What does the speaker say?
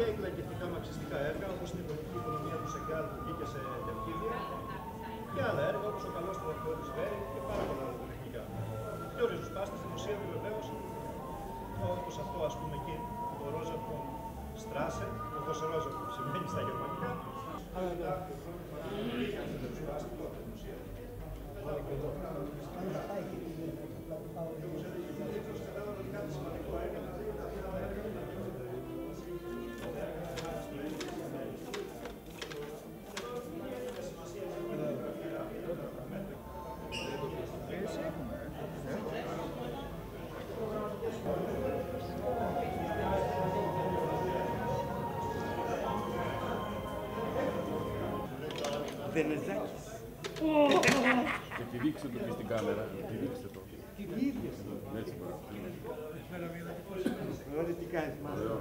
και εκλαϊκευτικά μαξιστικά έργα όπως η οικονομική οικονομία του Σεγκάλ που βγήκε σε τευτίδια και άλλα έργα όπως ο καλός τρακτόρης Βέρι και πάρα πολλά άλλα τεχνικά. Πιο ριζοσπάστη δημοσίευε βεβαίως όπως αυτό ας πούμε εκεί το Ρόζα von Strasse, όπως Ρόζα που σημαίνει στα γερμανικά. Βενεζάκης. Και τη δείξτε το και στην κάμερα. Τη δείξτε το. Τι ίδιες. Έτσι, μπράβο. Ωραία, τι κάνεις, μάθημα.